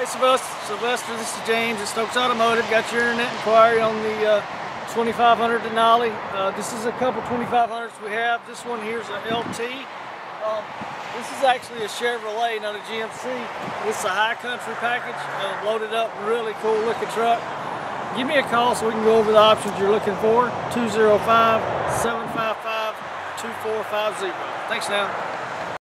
Hey Sylvester, Sylvester, this is James at Stokes Automotive. Got your internet inquiry on the uh, 2500 Denali. Uh, this is a couple 2500s we have. This one here is a LT. Um, this is actually a Chevrolet, not a GMC. It's a high country package, uh, loaded up, really cool looking truck. Give me a call so we can go over the options you're looking for. 205-755-2450. Thanks now.